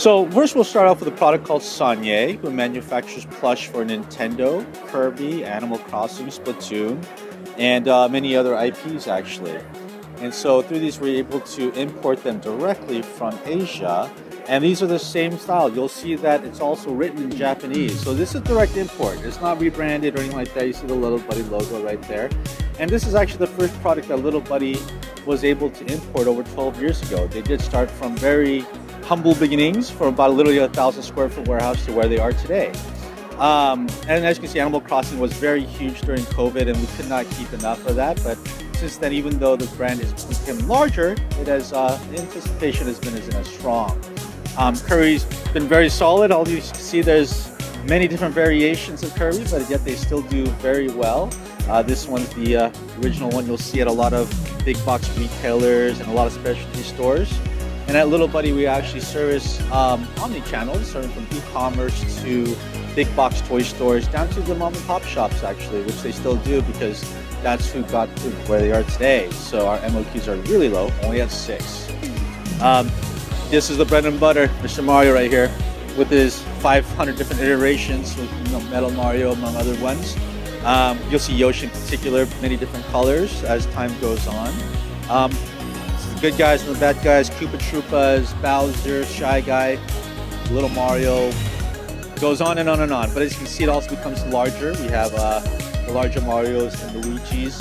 So first we'll start off with a product called San-ei, who manufactures plush for Nintendo, Kirby, Animal Crossing, Splatoon, and uh, many other IPs actually. And so through these we're able to import them directly from Asia. And these are the same style. You'll see that it's also written in Japanese. So this is direct import. It's not rebranded or anything like that. You see the Little Buddy logo right there. And this is actually the first product that Little Buddy was able to import over 12 years ago. They did start from very humble beginnings from about literally a thousand square foot warehouse to where they are today. Um, and as you can see, Animal Crossing was very huge during COVID, and we could not keep enough of that. But since then, even though the brand has become larger, it has uh, anticipation has been as strong. Um, Kirby's been very solid. All you see, there's many different variations of Kirby, but yet they still do very well. Uh, this one's the uh, original one you'll see at a lot of big box retailers and a lot of specialty stores. And at Little Buddy, we actually service um, omni-channel, starting from e-commerce to big box toy stores, down to the mom and pop shops actually, which they still do because that's who got to where they are today. So our MOQs are really low, only at six. Um, this is the bread and butter, Mr. Mario right here, with his 500 different iterations with you know, Metal Mario among other ones. Um, you'll see Yoshi in particular, many different colors as time goes on. Um, good guys and the bad guys, Koopa Troopas, Bowser, Shy Guy, Little Mario, goes on and on and on. But as you can see, it also becomes larger. We have uh, the larger Marios and Luigi's.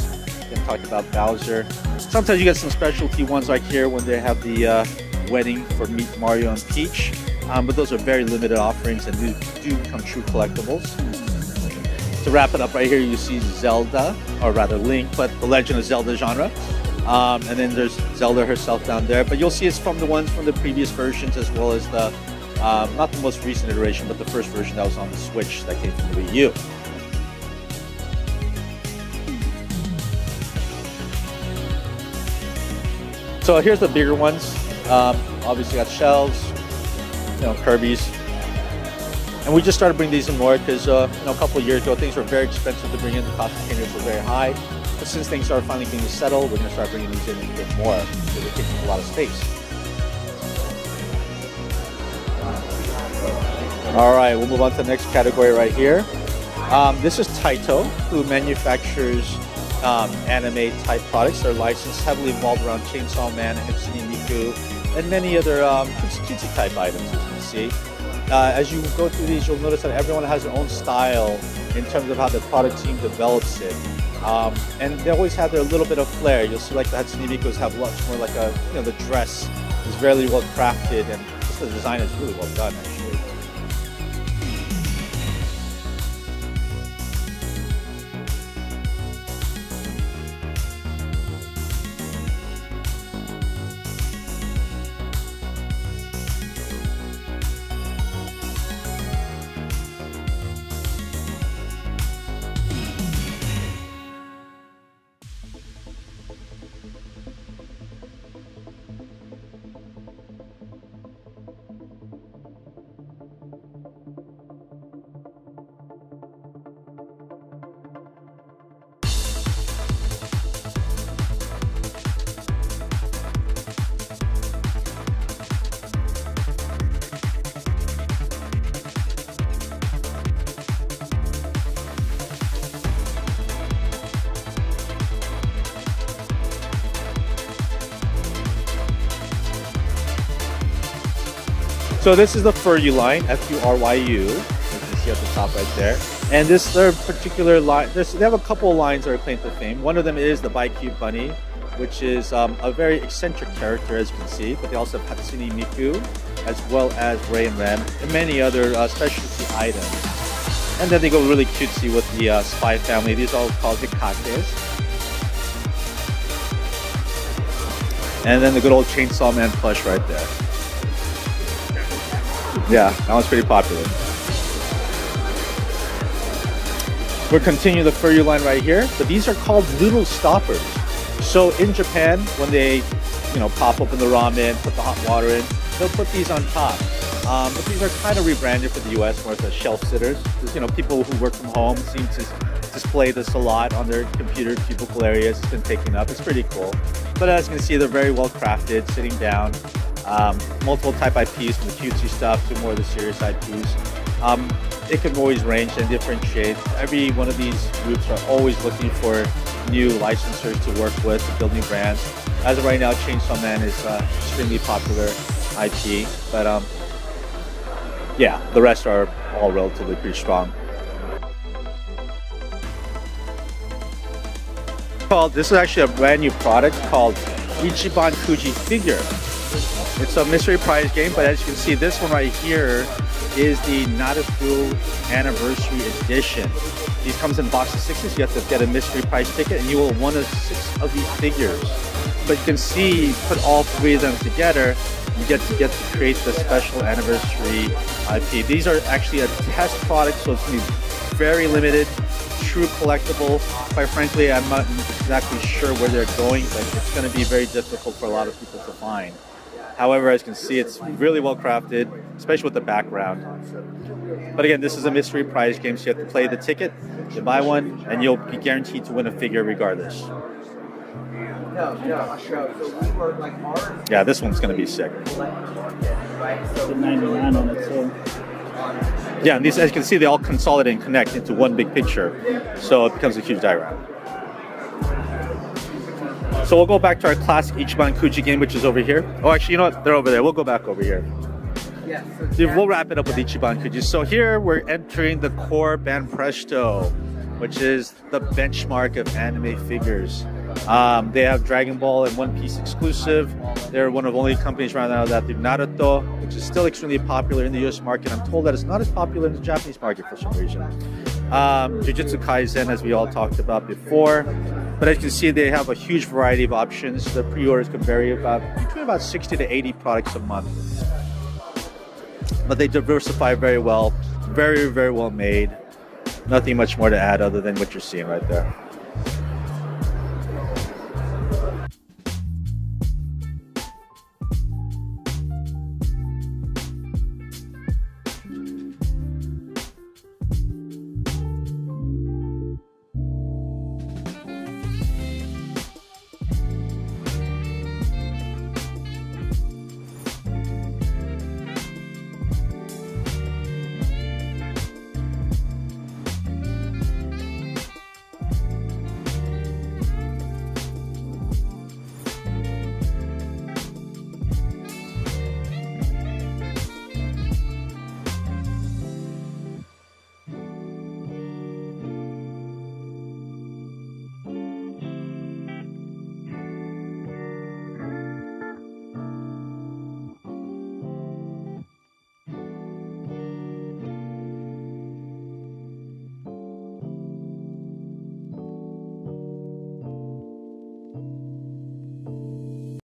Then talked about Bowser. Sometimes you get some specialty ones like here when they have the uh, wedding for Meet Mario and Peach. Um, but those are very limited offerings and do, do become true collectibles. To wrap it up right here, you see Zelda, or rather Link, but the Legend of Zelda genre. Um, and then there's Zelda herself down there. But you'll see it's from the ones from the previous versions as well as the, um, not the most recent iteration, but the first version that was on the Switch that came from the Wii U. So here's the bigger ones. Um, obviously got shells, you know, Kirby's. And we just started bringing these in more because uh, you know, a couple of years ago things were very expensive to bring in. The cost containers were very high. But since things are finally being settled, we're going to start bringing these in a bit more because it takes a lot of space. All right, we'll move on to the next category right here. Um, this is Taito, who manufactures um, anime type products. They're licensed heavily involved around Chainsaw Man, Hatsune Miku, and many other um, type items, as you can see. Uh, as you go through these, you'll notice that everyone has their own style in terms of how the product team develops it. Um, and they always have their little bit of flair. You'll see like the Hatsune Mikus have much more like a, you know, the dress is very well crafted and just the design is really well done actually. So this is the Furyu line, F-U-R-Y-U. You see at the top right there. And this their particular line, they have a couple of lines that are claimed to fame. One of them is the BiCute Bunny, which is um, a very eccentric character, as you can see. But they also have Hatsune Miku, as well as Rem and Ram, and many other uh, specialty items. And then they go really cutesy with the uh, Spy family. These are all called the Kakes. And then the good old Chainsaw Man plush right there. Yeah, that one's pretty popular. We're continuing the Furyu line right here, but these are called noodle stoppers. So in Japan, when they, you know, pop open the ramen, put the hot water in, they'll put these on top. Um, but these are kind of rebranded for the US more as shelf sitters. You know, people who work from home seem to display this a lot on their computer cubicle areas. It's been taken up. It's pretty cool. But as you can see, they're very well crafted, sitting down. Um, multiple type IPs from the cutesy stuff to more of the serious IPs. Um, it can always range and differentiate. Every one of these groups are always looking for new licensors to work with to build new brands. As of right now, Chainsaw Man is uh, extremely popular IP, but um, yeah, the rest are all relatively pretty strong. Called this is actually a brand new product called Ichiban Kuji Figure. It's a mystery prize game, but as you can see, this one right here is the Naruto Anniversary Edition. These comes in box of sixes. You have to get a mystery prize ticket, and you will one of six of these figures. But you can see, put all three of them together, you get to get to create the special anniversary IP. These are actually a test product, so it's going to be very limited, true collectible. Quite frankly, I'm not exactly sure where they're going, but it's going to be very difficult for a lot of people to find. However, as you can see, it's really well crafted, especially with the background. But again, this is a mystery prize game, so you have to play the ticket, you buy one, and you'll be guaranteed to win a figure regardless. Yeah, this one's gonna be sick. 99 on it, so. Yeah, and these, as you can see, they all consolidate and connect into one big picture, so it becomes a huge diagram. So we'll go back to our classic Ichiban Kuji game, which is over here. Oh, actually, you know what? They're over there. We'll go back over here. So we'll wrap it up with Ichiban Kuji. So here we're entering the core Banpresto, which is the benchmark of anime figures. Um, they have Dragon Ball and One Piece exclusive. They're one of only companies right now that do Naruto, which is still extremely popular in the US market. I'm told that it's not as popular in the Japanese market for some reason. Um, Jujutsu Kaisen, as we all talked about before. But as you can see, they have a huge variety of options. The pre-orders can vary about between about 60 to 80 products a month. But they diversify very well, very, very well made. Nothing much more to add other than what you're seeing right there.